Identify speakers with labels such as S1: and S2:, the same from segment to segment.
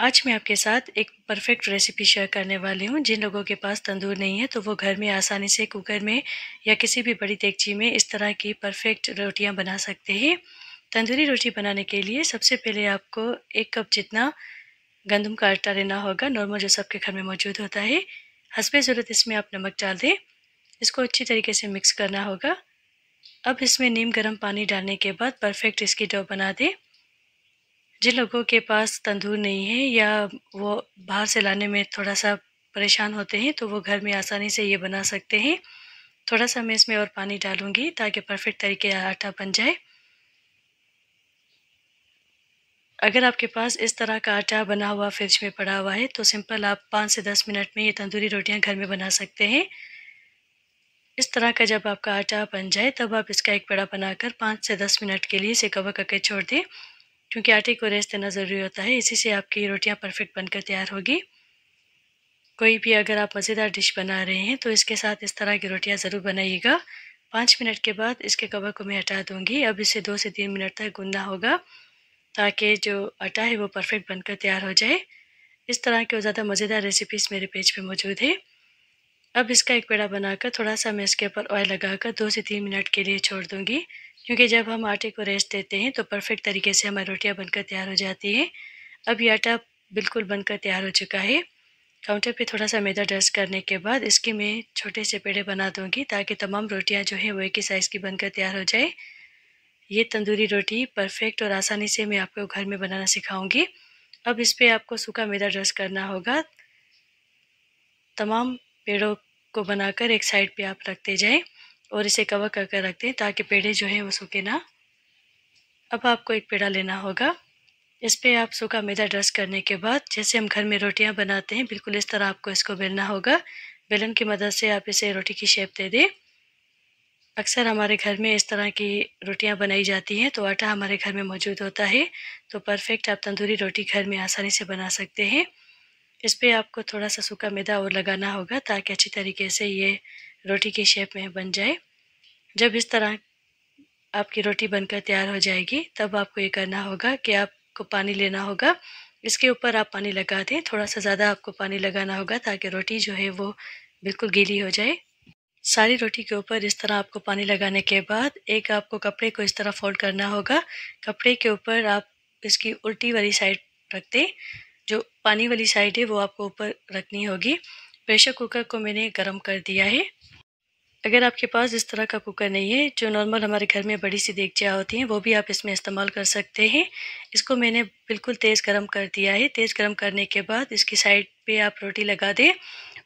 S1: आज मैं आपके साथ एक परफेक्ट रेसिपी शेयर करने वाली हूँ। जिन लोगों के पास तंदूर नहीं है तो वो घर में आसानी से कुकर में या किसी भी बड़ी देगची में इस तरह की परफेक्ट रोटियाँ बना सकते हैं। तंदूरी रोटी बनाने के लिए सबसे पहले आपको एक कप जितना गंदम का आटा लेना होगा नॉर्मल जो सबके घर में मौजूद होता है। हंसबे ज़रूरत इसमें आप नमक डाल दें। इसको अच्छी तरीके से मिक्स करना होगा। अब इसमें नीम गर्म पानी डालने के बाद परफेक्ट इसकी डो बना दें। जिन लोगों के पास तंदूर नहीं है या वो बाहर से लाने में थोड़ा सा परेशान होते हैं तो वो घर में आसानी से ये बना सकते हैं। थोड़ा सा मैं इसमें और पानी डालूँगी ताकि परफेक्ट तरीके आटा बन जाए। अगर आपके पास इस तरह का आटा बना हुआ फ्रिज में पड़ा हुआ है तो सिंपल आप पाँच से दस मिनट में ये तंदूरी रोटियाँ घर में बना सकते हैं। इस तरह का जब आपका आटा बन जाए, तब आप इसका एक बड़ा बनाकर पाँच से दस मिनट के लिए इसे कवर करके छोड़ दें। क्योंकि आटे को रेस्ट देना ज़रूरी होता है, इसी से आपकी रोटियाँ परफेक्ट बनकर तैयार होगी। कोई भी अगर आप मज़ेदार डिश बना रहे हैं तो इसके साथ इस तरह की रोटियाँ ज़रूर बनाइएगा। पाँच मिनट के बाद इसके कवर को मैं हटा दूँगी। अब इसे दो से तीन मिनट तक गूंदना होगा, ताकि जो आटा है वो परफेक्ट बनकर तैयार हो जाए। इस तरह के ज़्यादा मज़ेदार रेसिपीज़ मेरे पेज पे मौजूद है। अब इसका एक पेड़ा बनाकर थोड़ा सा मैं इसके ऊपर ऑयल लगाकर दो से तीन मिनट के लिए छोड़ दूँगी। क्योंकि जब हम आटे को रेस्ट देते हैं तो परफेक्ट तरीके से हमारी रोटियाँ बनकर तैयार हो जाती हैं। अब ये आटा बिल्कुल बनकर तैयार हो चुका है। काउंटर पे थोड़ा सा मैदा डस्ट करने के बाद इसके मैं छोटे से पेड़े बना दूँगी, ताकि तमाम रोटियाँ जो हैं वो एक ही साइज़ की बनकर तैयार हो जाए। ये तंदूरी रोटी परफेक्ट और आसानी से मैं आपको घर में बनाना सिखाऊँगी। अब इस पर आपको सूखा मैदा डस्ट करना होगा। तमाम पेड़ों को बनाकर एक साइड पे आप रखते जाएँ और इसे कवर कर कर रख दें ताकि पेड़े जो हैं वो सूखे ना। अब आपको एक पेड़ा लेना होगा। इस पर आप सूखा मैदा ड्रस करने के बाद जैसे हम घर में रोटियाँ बनाते हैं, बिल्कुल इस तरह आपको इसको बेलना होगा। बेलन की मदद से आप इसे रोटी की शेप दे दें। अक्सर हमारे घर में इस तरह की रोटियाँ बनाई जाती हैं तो आटा हमारे घर में मौजूद होता है। तो परफेक्ट आप तंदूरी रोटी घर में आसानी से बना सकते हैं। इस पर आपको थोड़ा सा सूखा मैदा और लगाना होगा ताकि अच्छी तरीके से ये रोटी की शेप में बन जाए। जब इस तरह आपकी रोटी बनकर तैयार हो जाएगी, तब आपको ये करना होगा कि आपको पानी लेना होगा। इसके ऊपर आप पानी लगा दें थोड़ा सा ज़्यादा आपको पानी लगाना होगा ताकि रोटी जो है वो बिल्कुल गीली हो जाए। सारी रोटी के ऊपर इस तरह आपको पानी लगाने के बाद एक आपको कपड़े को इस तरह फोल्ड करना होगा। कपड़े के ऊपर आप इसकी उल्टी वाली साइड रख दें। जो पानी वाली साइड है, वो आपको ऊपर रखनी होगी। प्रेशर कुकर को मैंने गर्म कर दिया है। अगर आपके पास इस तरह का कुकर नहीं है, जो नॉर्मल हमारे घर में बड़ी सी देगचियाँ होती हैं, वो भी आप इसमें इस्तेमाल कर सकते हैं। इसको मैंने बिल्कुल तेज़ गर्म कर दिया है। तेज़ गर्म करने के बाद इसकी साइड पे आप रोटी लगा दें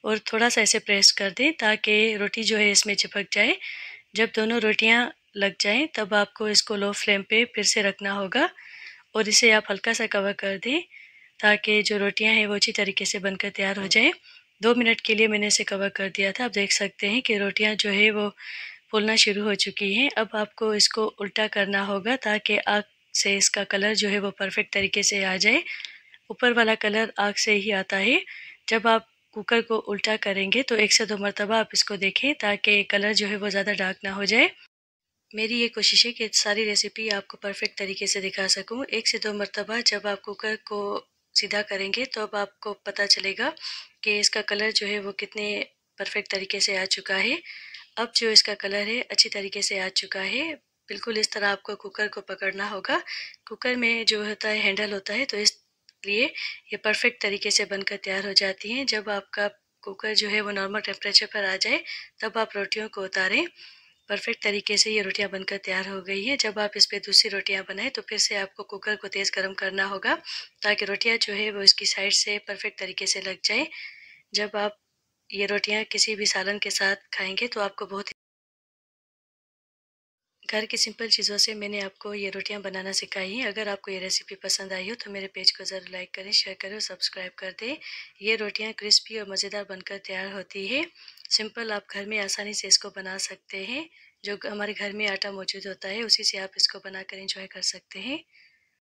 S1: और थोड़ा सा ऐसे प्रेस कर दें, ताकि रोटी जो है इसमें चिपक जाए। जब दोनों रोटियाँ लग जाएँ, तब आपको इसको लो फ्लेम पर फिर से रखना होगा और इसे आप हल्का सा कवर कर दें। ताकि जो रोटियाँ हैं वो अच्छी तरीके से बनकर तैयार हो जाए। दो मिनट के लिए मैंने इसे कवर कर दिया था। आप देख सकते हैं कि रोटियाँ जो है वो फूलना शुरू हो चुकी हैं। अब आपको इसको उल्टा करना होगा ताकि आग से इसका कलर जो है वो परफेक्ट तरीके से आ जाए। ऊपर वाला कलर आग से ही आता है। जब आप कुकर को उल्टा करेंगे तो एक से दो मरतबा आप इसको देखें ताकि कलर जो है वो ज़्यादा डार्क ना हो जाए। मेरी ये कोशिश है कि सारी रेसिपी आपको परफेक्ट तरीके से दिखा सकूँ। एक से दो मरतबा जब आप कुकर को सीधा करेंगे तो अब आपको पता चलेगा कि इसका कलर जो है वो कितने परफेक्ट तरीके से आ चुका है। अब जो इसका कलर है, अच्छी तरीके से आ चुका है। बिल्कुल इस तरह आपको कुकर को पकड़ना होगा। कुकर में जो होता है हैंडल होता है तो इसलिए ये परफेक्ट तरीके से बनकर तैयार हो जाती हैं। जब आपका कुकर जो है वो नॉर्मल टेम्परेचर पर आ जाए, तब आप रोटियों को उतारें। परफेक्ट तरीके से ये रोटियाँ बनकर तैयार हो गई है। जब आप इस पर दूसरी रोटियाँ बनाएँ तो फिर से आपको कुकर को तेज़ गर्म करना होगा, ताकि रोटियाँ जो है वो इसकी साइड से परफेक्ट तरीके से लग जाए। जब आप ये रोटियाँ किसी भी सालन के साथ खाएँगे तो आपको बहुत घर की सिंपल चीज़ों से मैंने आपको ये रोटियाँ बनाना सिखाई हैं। अगर आपको ये रेसिपी पसंद आई हो तो मेरे पेज को ज़रूर लाइक करें शेयर करें और सब्सक्राइब कर दें। ये रोटियाँ क्रिस्पी और मज़ेदार बनकर तैयार होती है। सिंपल आप घर में आसानी से इसको बना सकते हैं। जो हमारे घर में आटा मौजूद होता है, उसी से आप इसको बनाकर इंजॉय कर सकते हैं।